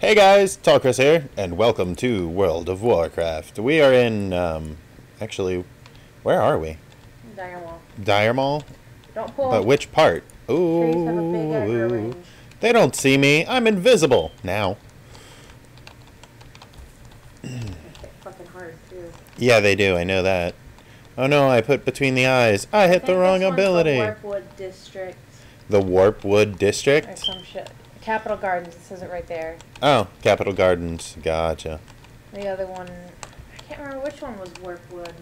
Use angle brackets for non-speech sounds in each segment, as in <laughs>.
Hey guys, Tallchris here, and welcome to World of Warcraft. We are in, um, actually, where are we? Dire Wall. Dire Maul? Don't pull. But which part? Trees have a big Ooh. They don't see me. I'm invisible now. Fucking hard too. Yeah, they do. I know that. Oh no, I put between the eyes. I hit I the wrong ability. The Warpwood District The Warpwood District? or some shit. Capital Gardens. It says it right there. Oh, Capital Gardens. Gotcha. The other one, I can't remember which one was Warpwood.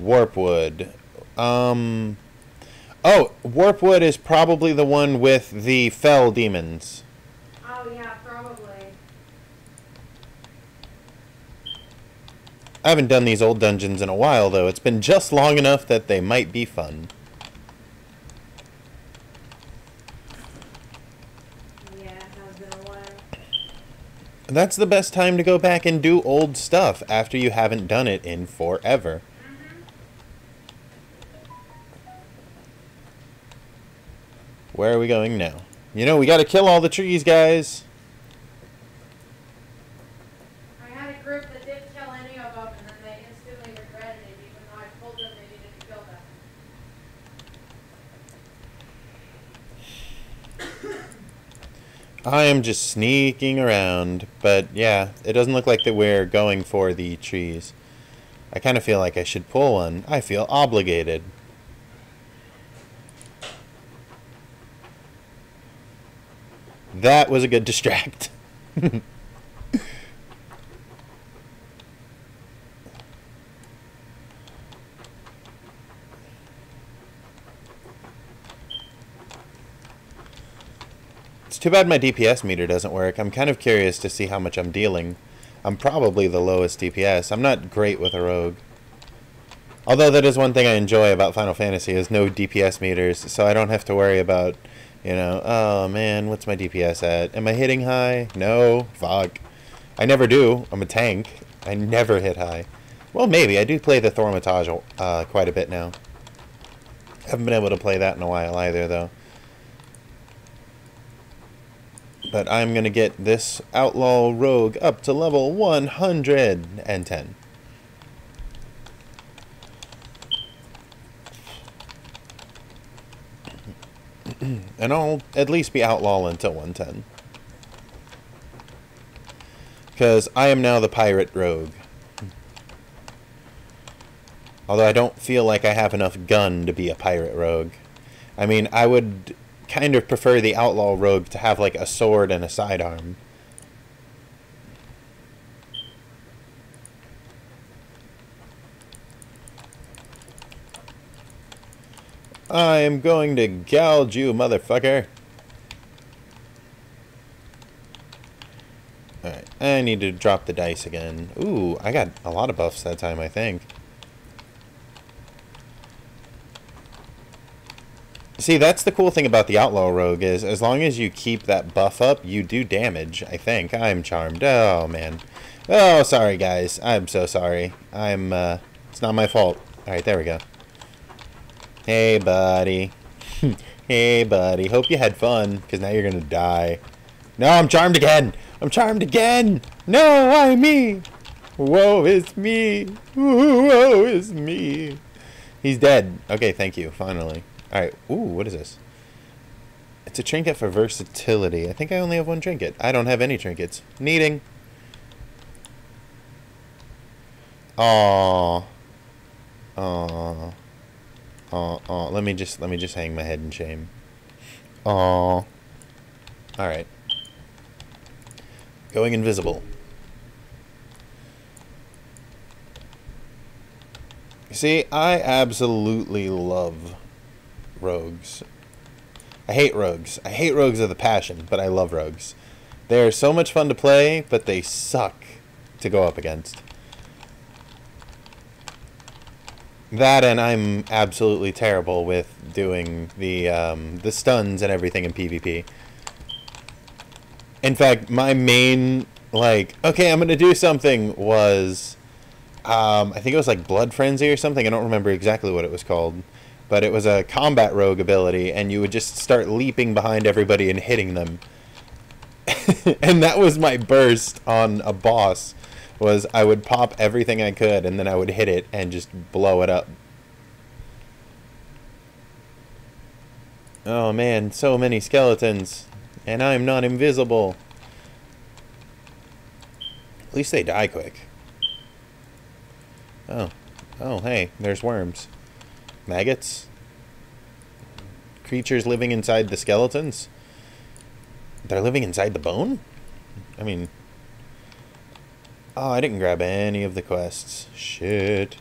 Warpwood. Um. Oh, Warpwood is probably the one with the fell demons. Oh yeah, probably. I haven't done these old dungeons in a while, though. It's been just long enough that they might be fun. Yeah, it has been a while. That's the best time to go back and do old stuff after you haven't done it in forever. Mm-hmm. Where are we going now? You know, we gotta kill all the trees, guys. I had a group that didn't kill any of them, and then they instantly regretted it, even though I told them they needed to kill them. I am just sneaking around, but yeah, it doesn't look like that we're going for the trees. I kind of feel like I should pull one. I feel obligated. That was a good <laughs> distract. <laughs> It's too bad my DPS meter doesn't work. I'm kind of curious to see how much I'm dealing. I'm probably the lowest DPS. I'm not great with a rogue. Although that is one thing I enjoy about Final Fantasy is no DPS meters, so I don't have to worry about, you know, oh man, what's my DPS at? Am I hitting high? No, fuck. I never do. I'm a tank. I never hit high. Well, maybe. I do play the Thaumaturge uh, quite a bit now. Haven't been able to play that in a while either, though. But I'm going to get this Outlaw Rogue up to level 110. <clears throat> and I'll at least be Outlaw until 110. Because I am now the Pirate Rogue. Although I don't feel like I have enough gun to be a Pirate Rogue. I mean, I would kind of prefer the outlaw rogue to have like a sword and a sidearm. I am going to gouge you, motherfucker. Alright, I need to drop the dice again. Ooh, I got a lot of buffs that time, I think. See, that's the cool thing about the Outlaw Rogue is as long as you keep that buff up, you do damage, I think. I'm charmed. Oh, man. Oh, sorry, guys. I'm so sorry. I'm, uh, it's not my fault. Alright, there we go. Hey, buddy. hey, buddy. Hope you had fun, because now you're gonna die. No, I'm charmed again! I'm charmed again! No, why me? Woe is me! Woe is me! He's dead. Okay, thank you, finally. Alright, ooh, what is this? It's a trinket for versatility. I think I only have one trinket. I don't have any trinkets. Needing. Aww. Aww. Aw, aw. Let me just let me just hang my head in shame. Aw. Alright. Going invisible. See, I absolutely love rogues. I hate rogues. I hate rogues with a passion, but I love rogues. They're so much fun to play, but they suck to go up against. That and I'm absolutely terrible with doing the um, the stuns and everything in PvP. In fact, my main like okay, I'm gonna do something was um, I think it was like Blood Frenzy or something. I don't remember exactly what it was called, but it was a combat rogue ability, and you would just start leaping behind everybody and hitting them. <laughs> and that was my burst on a boss was I would pop everything I could and then I would hit it and just blow it up. Oh man, so many skeletons. And I'm not invisible. At least they die quick. Oh. Oh, hey, there's worms. Maggots? Creatures living inside the skeletons? They're living inside the bone? I mean... Oh, I didn't grab any of the quests. Shit.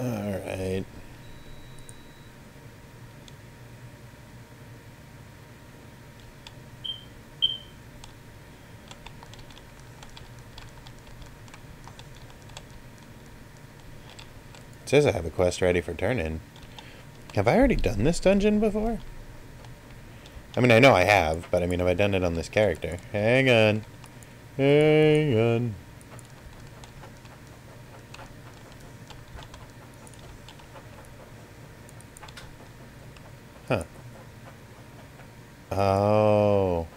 Alright. It says I have a quest ready for turn-in. Have I already done this dungeon before? I mean, I know I have, but I mean, have I done it on this character? Hang on. Hang on. Huh. Oh.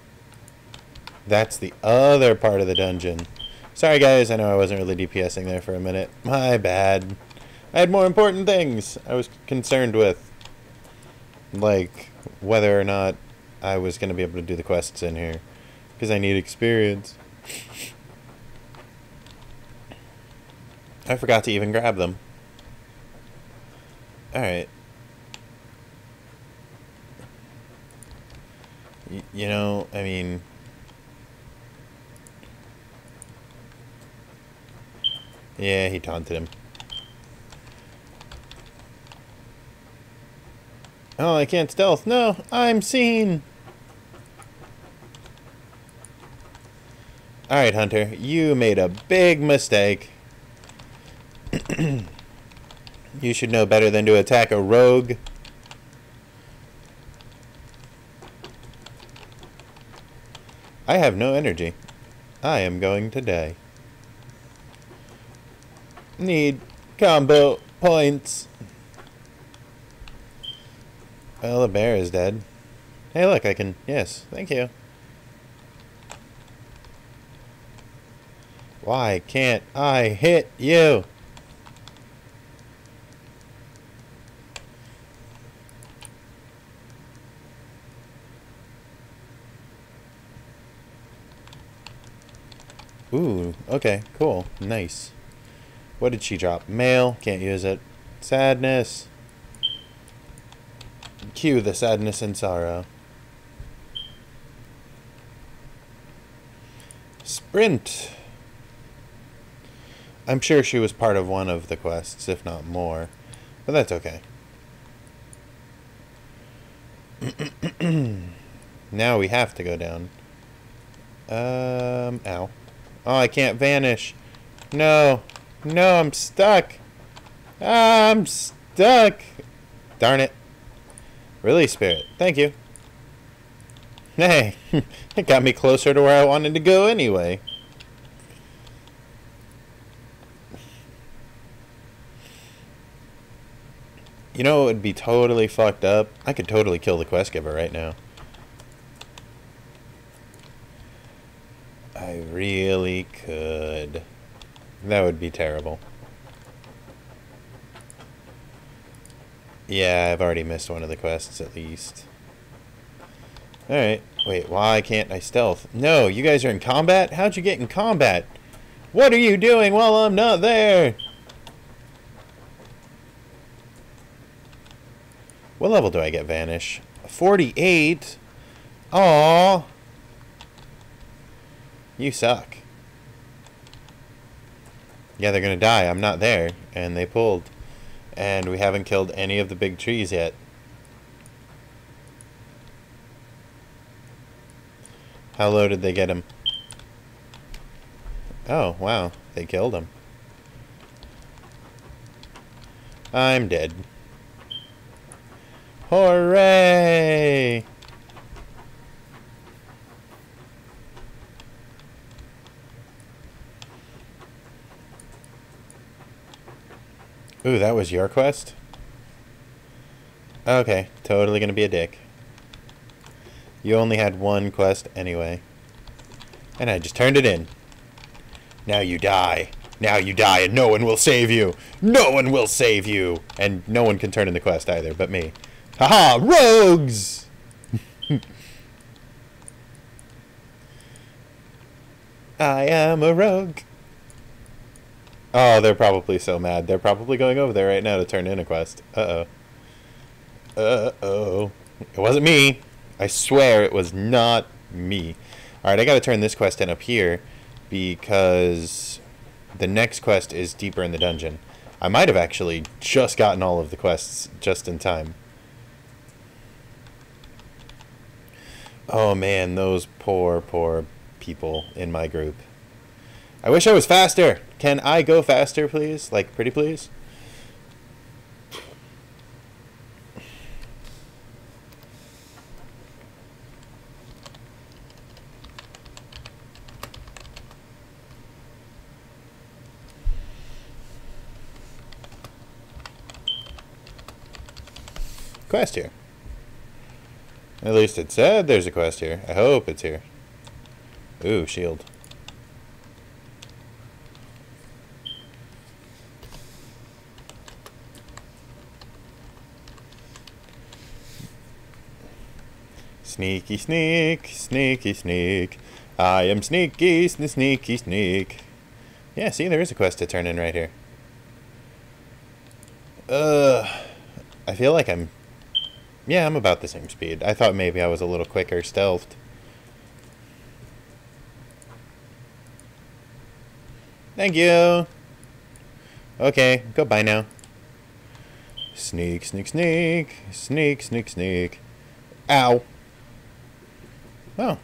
That's the other part of the dungeon. Sorry guys, I know I wasn't really DPSing there for a minute. My bad. I had more important things I was concerned with. Like, whether or not I was going to be able to do the quests in here. Because I need experience. I forgot to even grab them. Alright. you know, I mean... Yeah, he taunted him. Oh, I can't stealth. No, I'm seen. Alright, Hunter. You made a big mistake. <clears throat> you should know better than to attack a rogue. I have no energy. I am going to die. Need combo points. Well, the bear is dead. Hey, look, I can... Yes, thank you. Why can't I hit you? Ooh, okay, cool, nice. What did she drop? Mail, can't use it. Sadness. Cue the sadness and sorrow. Sprint. I'm sure she was part of one of the quests, if not more. But that's okay. <clears throat> now we have to go down. Um, ow. Oh, I can't vanish. No. No, I'm stuck. I'm stuck. Darn it. Release spirit. Thank you. Hey, <laughs> it got me closer to where I wanted to go anyway. You know it would be totally fucked up? I could totally kill the quest giver right now. I really could. That would be terrible. Yeah, I've already missed one of the quests at least. Alright. Wait, why can't I stealth? No, you guys are in combat? How'd you get in combat? What are you doing while I'm not there? What level do I get Vanish? 48? Aww. You suck. Yeah, they're gonna die. I'm not there. And they pulled. And we haven't killed any of the big trees yet. How low did they get him? Oh, wow. They killed him. I'm dead. Hooray! Ooh, that was your quest? Okay, totally gonna be a dick. You only had one quest anyway. And I just turned it in. Now you die. Now you die and no one will save you. No one will save you. And no one can turn in the quest either but me. Haha, rogues! <laughs> I am a rogue. Oh, they're probably so mad. They're probably going over there right now to turn in a quest. Uh-oh. Uh-oh. It wasn't me. I swear it was not me. Alright, I gotta turn this quest in up here because the next quest is deeper in the dungeon. I might have actually just gotten all of the quests just in time. Oh man, those poor, poor people in my group. I wish I was faster! Can I go faster, please? Like, pretty please? Quest here. At least it said there's a quest here. I hope it's here. Ooh, shield. Sneaky sneak, sneaky sneak. I am sneaky, sn sneaky sneak. Yeah, see, there is a quest to turn in right here. Ugh. I feel like I'm... Yeah, I'm about the same speed. I thought maybe I was a little quicker stealthed. Thank you. Okay, goodbye now. Sneak, sneak, sneak. Sneak, sneak, sneak. Ow. Oh.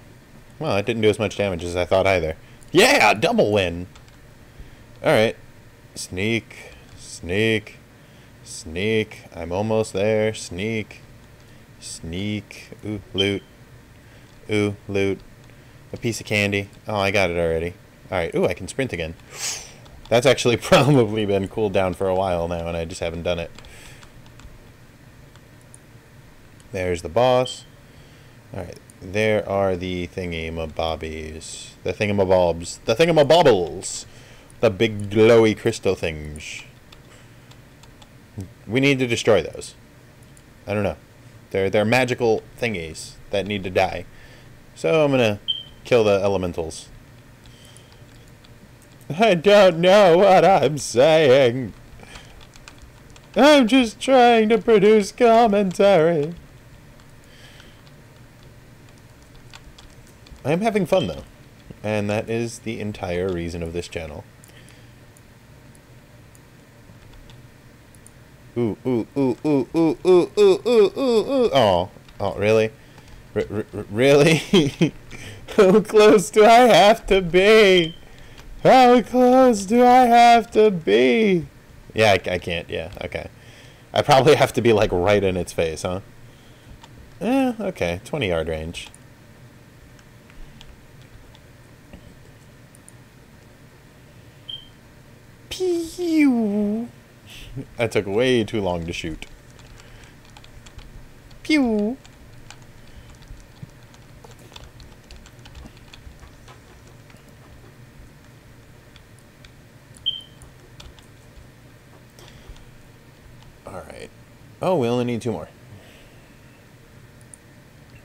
Well, it didn't do as much damage as I thought either. Yeah, double win. Alright. Sneak. Sneak. Sneak. I'm almost there. Sneak. Sneak. Ooh, loot. Ooh, loot. A piece of candy. Oh, I got it already. Alright, ooh, I can sprint again. That's actually <laughs> probably been cooled down for a while now, and I just haven't done it. There's the boss. Alright, there are the thingy-mabobbies. The thingamabobs. The thingamabobbles! The big glowy crystal things. We need to destroy those. I don't know. They're, they're magical thingies that need to die. So I'm gonna kill the elementals. I don't know what I'm saying. I'm just trying to produce commentary. I'm having fun though. And that is the entire reason of this channel. Ooh, ooh, ooh, ooh, ooh, ooh, ooh, ooh, ooh, ooh. Oh, oh, really? R really? <laughs> How close do I have to be? How close do I have to be? Yeah, I, I can't. Yeah, okay. I probably have to be like right in its face, huh? Eh, okay. 20 yard range. Pew! That took way too long to shoot. Pew! Alright. Oh, we only need two more.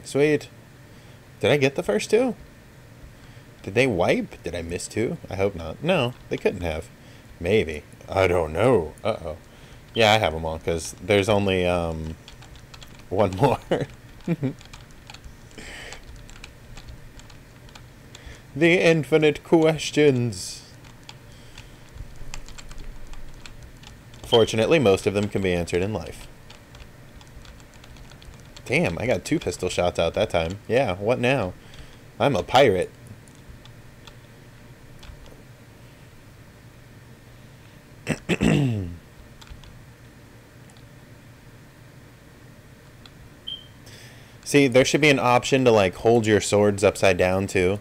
Sweet. Did I get the first two? Did they wipe? Did I miss two? I hope not. No, they couldn't have. Maybe. I don't know. Uh-oh. Yeah, I have them all, because there's only, um, one more. <laughs> the infinite questions. Fortunately, most of them can be answered in life. Damn, I got two pistol shots out that time. Yeah, what now? I'm a pirate. See, there should be an option to like hold your swords upside down too.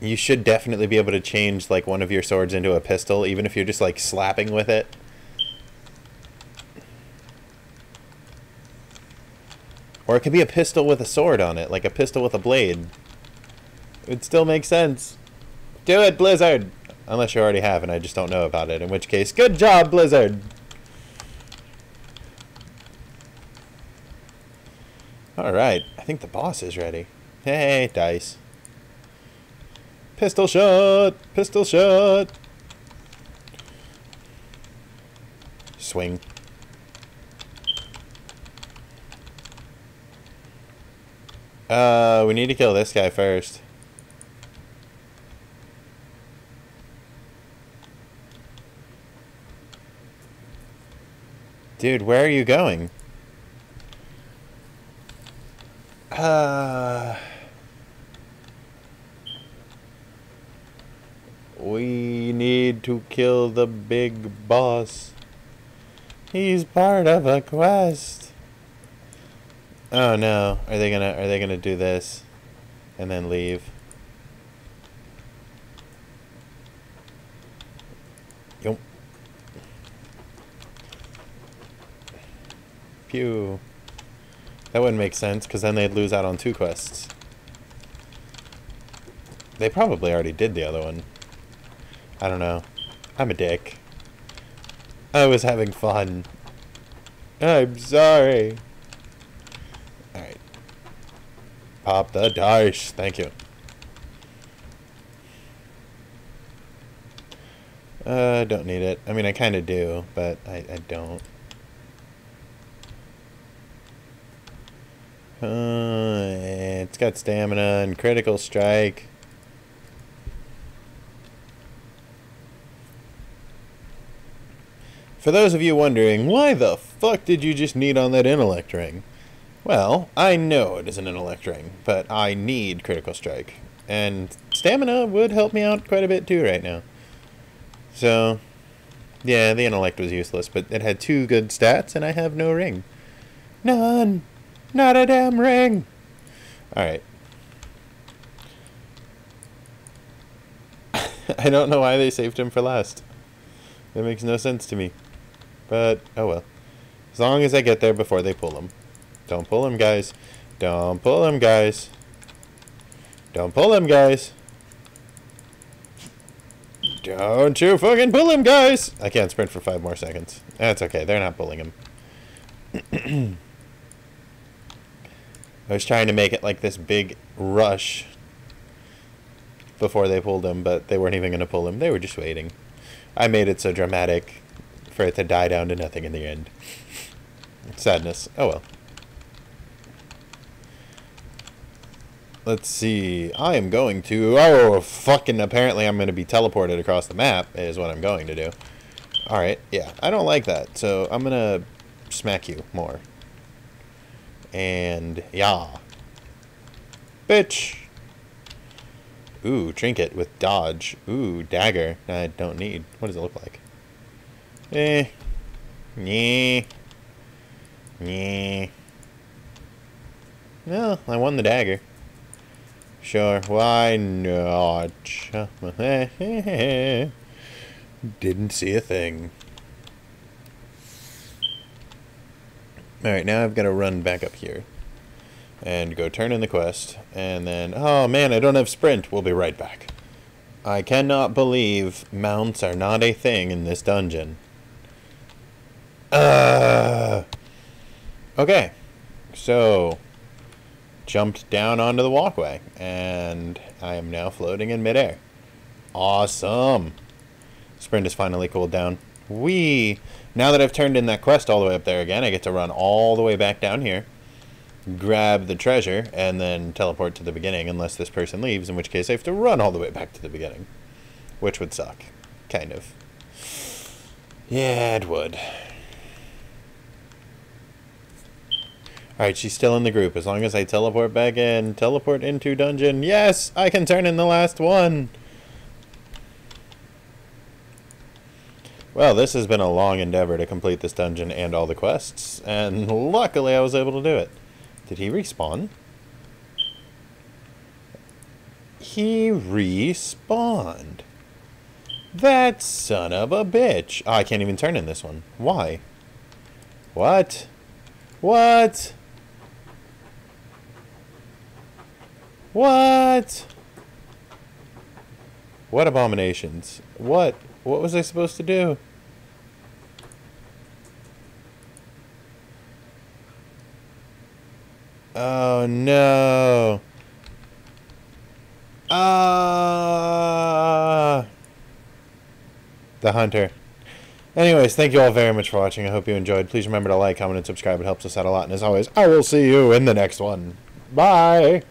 You should definitely be able to change like one of your swords into a pistol, even if you're just like slapping with it. Or it could be a pistol with a sword on it, like a pistol with a blade. It would still make sense. Do it, Blizzard! Unless you already have and I just don't know about it, in which case, good job, Blizzard! Alright, I think the boss is ready. Hey, dice. Pistol shot! Pistol shot! Swing. Uh, we need to kill this guy first. Dude, where are you going? Uh, Uh, we need to kill the big boss. He's part of a quest. Oh no, are they gonna are they gonna do this and then leave? Yep. Pew. That wouldn't make sense, because then they'd lose out on two quests. They probably already did the other one. I don't know. I'm a dick. I was having fun. I'm sorry. Alright. Pop the dice. Thank you. Uh, don't need it. I mean, I kind of do, but I, I don't. Uh, it's got stamina and critical strike. For those of you wondering, why the fuck did you just need on that intellect ring? Well, I know it is an intellect ring, but I need critical strike. And stamina would help me out quite a bit too right now. So, yeah, the intellect was useless, but it had two good stats and I have no ring. None! Not a damn ring! Alright. <laughs> I don't know why they saved him for last. That makes no sense to me. But, oh well. As long as I get there before they pull him. Don't pull him, guys. Don't pull him, guys. Don't pull him, guys. Don't you fucking pull him, guys! I can't sprint for five more seconds. That's okay. They're not pulling him. <clears throat> I was trying to make it like this big rush before they pulled him, but they weren't even going to pull him. They were just waiting. I made it so dramatic for it to die down to nothing in the end. Sadness. Oh well. Let's see. I am going to... Oh, fucking apparently I'm going to be teleported across the map is what I'm going to do. Alright, yeah. I don't like that, so I'm going to smack you more. And, yeah. Bitch! Ooh, trinket with dodge. Ooh, dagger. I don't need. What does it look like? Eh. Yeah. Yeah. No, I won the dagger. Sure, why not? <laughs> Didn't see a thing. Alright, now I've got to run back up here. And go turn in the quest. And then, oh man, I don't have sprint. We'll be right back. I cannot believe mounts are not a thing in this dungeon. Uh, okay, so jumped down onto the walkway, and I am now floating in midair. Awesome. Sprint is finally cooled down. We now that I've turned in that quest all the way up there again, I get to run all the way back down here, grab the treasure, and then teleport to the beginning unless this person leaves, in which case I have to run all the way back to the beginning. Which would suck. Kind of. Yeah, it would. Alright, she's still in the group. As long as I teleport back in, teleport into dungeon. Yes, I can turn in the last one. Well, this has been a long endeavor to complete this dungeon and all the quests, and luckily I was able to do it. Did he respawn? He respawned. That son of a bitch. Oh, I can't even turn in this one. Why? What? What? What? What abominations? What? What was I supposed to do? Oh no. Ah. The hunter. Anyways, thank you all very much for watching. I hope you enjoyed. Please remember to like, comment, and subscribe. It helps us out a lot. And as always, I will see you in the next one. Bye.